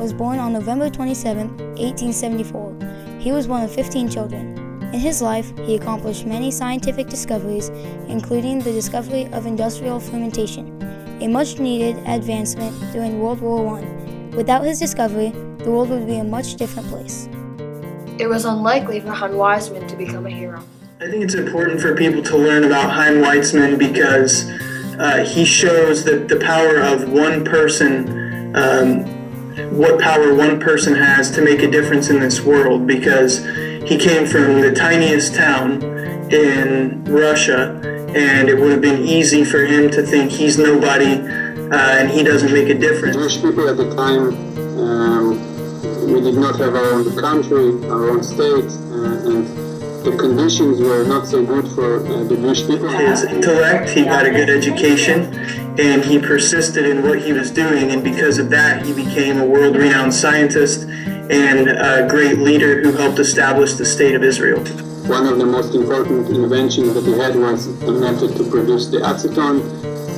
was born on November 27, 1874. He was one of 15 children. In his life, he accomplished many scientific discoveries, including the discovery of industrial fermentation, a much needed advancement during World War I. Without his discovery, the world would be a much different place. It was unlikely for Chaim Weizmann to become a hero. I think it's important for people to learn about Chaim Weizmann because uh, he shows that the power of one person, um, what power one person has to make a difference in this world. Because he came from the tiniest town in Russia, and it would have been easy for him to think he's nobody uh, and he doesn't make a difference. Jewish people at the time, um, we did not have our own country, our own state, uh, and the conditions were not so good for uh, the Jewish people. His intellect, he got a good education, and he persisted in what he was doing, and because of that, he became a world renowned scientist and a great leader who helped establish the state of Israel. One of the most important inventions that he had was the method to produce the acetone,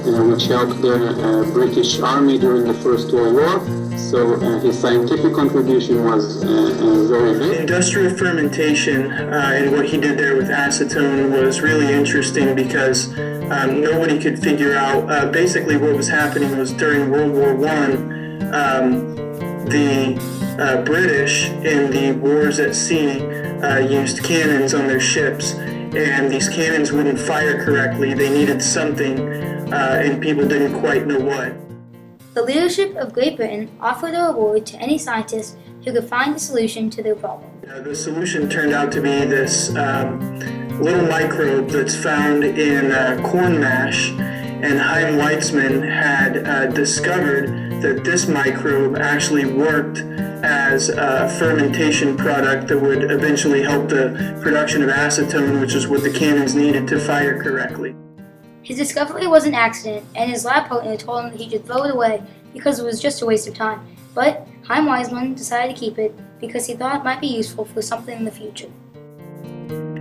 which helped the uh, British Army during the First World War so uh, his scientific contribution was uh, uh, very big. Industrial fermentation uh, and what he did there with acetone was really interesting because um, nobody could figure out. Uh, basically, what was happening was during World War One, um, the uh, British in the wars at sea used cannons on their ships, and these cannons wouldn't fire correctly. They needed something, and people didn't quite know what. The leadership of Great Britain offered a reward to any scientist who could find the solution to their problem. Uh, the solution turned out to be this um, little microbe that's found in uh, corn mash, and Chaim Weizmann had uh, discovered that this microbe actually worked as a fermentation product that would eventually help the production of acetone, which is what the cannons needed to fire correctly. His discovery was an accident, and his lab partner told him that he should throw it away because it was just a waste of time. But Chaim Weizmann decided to keep it because he thought it might be useful for something in the future.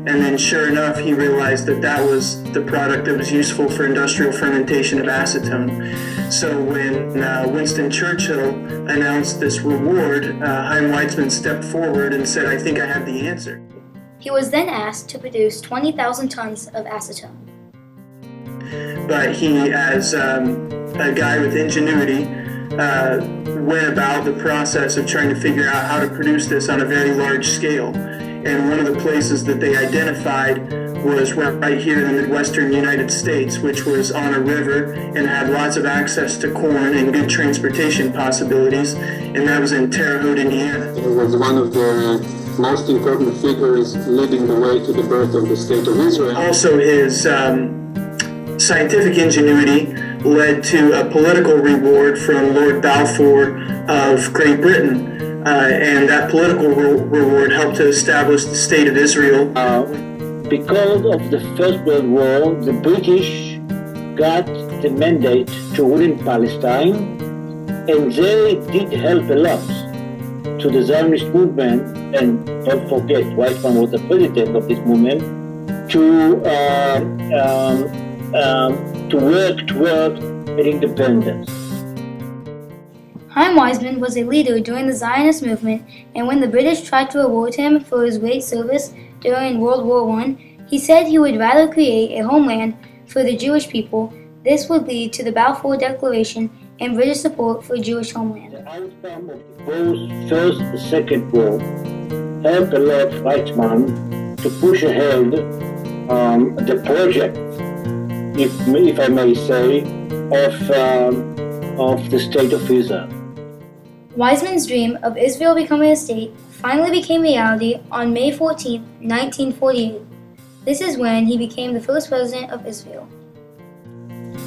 And then, sure enough, he realized that that was the product that was useful for industrial fermentation of acetone. So when uh, Winston Churchill announced this reward, uh, Chaim Weizmann stepped forward and said, I think I have the answer. He was then asked to produce 20,000 tons of acetone but he, as um, a guy with ingenuity, uh, went about the process of trying to figure out how to produce this on a very large scale. And one of the places that they identified was right here in the Midwestern United States, which was on a river and had lots of access to corn and good transportation possibilities, and that was in Terre Haute, Indiana. It was one of the most important figures leading the way to the birth of the State of Israel. Also, his um, scientific ingenuity led to a political reward from Lord Balfour of Great Britain. Uh, and that political re reward helped to establish the State of Israel. Uh, because of the First World War, the British got the mandate to rule in Palestine, and they did help a lot to the Zionist movement, and don't forget, Weizmann was the president of this movement, to uh, um, um, to work toward independence. Chaim Weizmann was a leader during the Zionist movement, and when the British tried to award him for his great service during World War I, he said he would rather create a homeland for the Jewish people. This would lead to the Balfour Declaration and British support for Jewish homeland. The outcome of both First and Second War helped lot Weizmann to push ahead um, the project if, if I may say, of, um, of the state of Israel. Weizmann's dream of Israel becoming a state finally became reality on May 14, 1948. This is when he became the first president of Israel.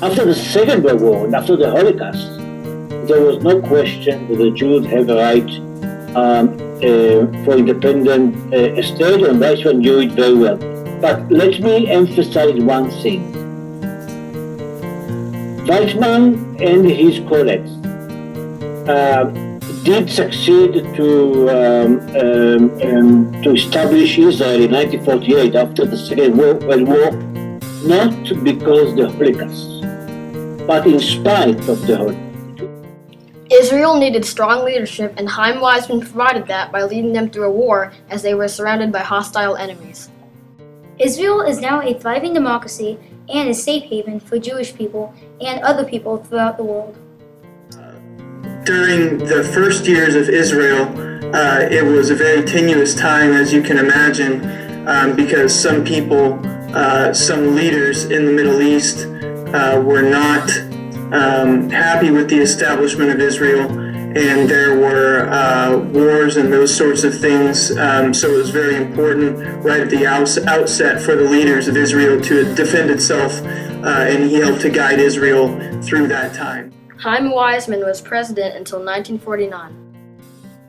After the Second World War and after the Holocaust, there was no question that the Jews have a right um, uh, for independent uh, state, and Weizmann knew it very well. But let me emphasize one thing. Weizmann and his colleagues uh, did succeed to um, um, um, to establish Israel in 1948 after the Second World War, not because the Holocaust, but in spite of the Holocaust. Israel needed strong leadership, and Chaim Weizmann provided that by leading them through a war as they were surrounded by hostile enemies. Israel is now a thriving democracy and a safe haven for Jewish people and other people throughout the world. During the first years of Israel, uh, it was a very tenuous time, as you can imagine, um, because some people, uh, some leaders in the Middle East, uh, were not um, happy with the establishment of Israel, and there were uh, wars and those sorts of things. Um, so it was very important right at the outset for the leaders of Israel to defend itself, uh, and he helped to guide Israel through that time. Chaim Weizmann was president until 1949.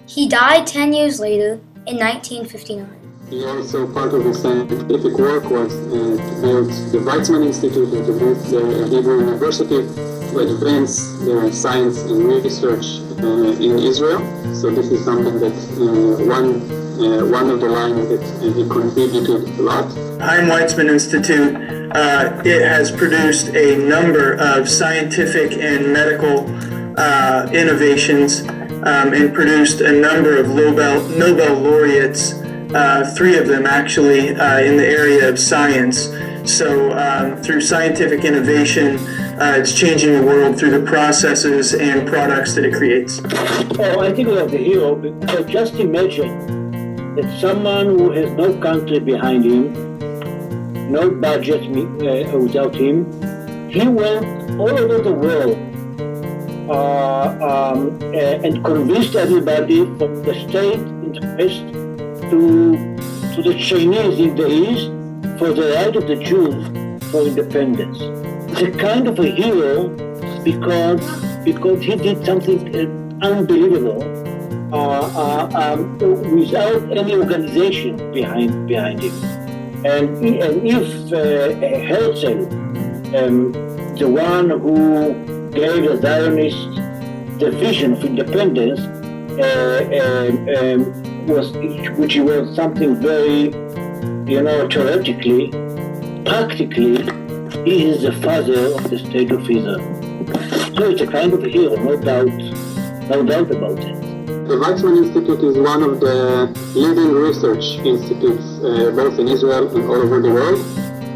He died 10 years later in 1959. He also, part of his scientific work was uh, to build the Weizmann Institute and to build the Hebrew University to advance the science and research uh, in Israel. So this is something that uh, one uh, one of the lines that uh, he contributed a lot. Chaim Weizmann Institute, uh, it has produced a number of scientific and medical uh, innovations um, and produced a number of Nobel, Nobel laureates, uh, three of them actually uh, in the area of science. So um, through scientific innovation, uh, it's changing the world through the processes and products that it creates. Oh, I think of the hero, but just imagine that someone who has no country behind him, no budget uh, without him, he went all over the world uh, um, and convinced everybody from the state in the west to, to the Chinese in the east for the right of the Jews for independence. He's a kind of a hero because, because he did something uh, unbelievable uh, uh, um, without any organization behind, behind him. And, and if uh, Herzl, um, the one who gave the Zionists the vision of independence, uh, um, was which was something very, you know, theoretically, practically, he is the father of the state of Israel. So it's a kind of a hero, no doubt, no doubt about it. The Weizmann Institute is one of the leading research institutes uh, both in Israel and all over the world.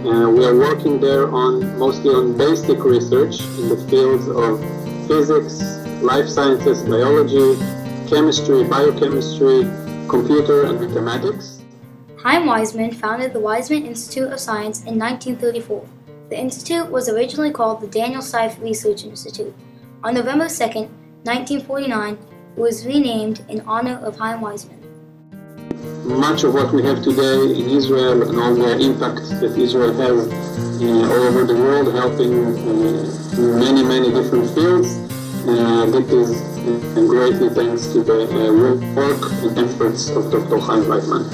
Uh, we are working there on mostly on basic research in the fields of physics, life sciences, biology, chemistry, biochemistry, computer, and mathematics. Chaim Weizmann founded the Weizmann Institute of Science in 1934. The institute was originally called the Daniel Sieff Research Institute. On November 2, 1949, it was renamed in honor of Chaim Weizmann much of what we have today in Israel and all the impact that Israel has uh, all over the world, helping uh, many, many different fields. Uh, this is uh, greatly thanks to the uh, work and efforts of Dr. Chaim Weizmann.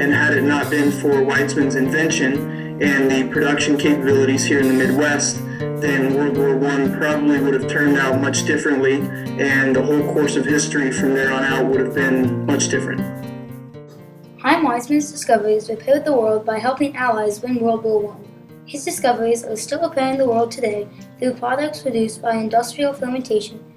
And had it not been for Weizmann's invention and the production capabilities here in the Midwest, then World War I probably would have turned out much differently, and the whole course of history from there on out would have been much different. Chaim Weizmann's discoveries prepared the world by helping allies win World War I. His discoveries are still preparing the world today through products produced by industrial fermentation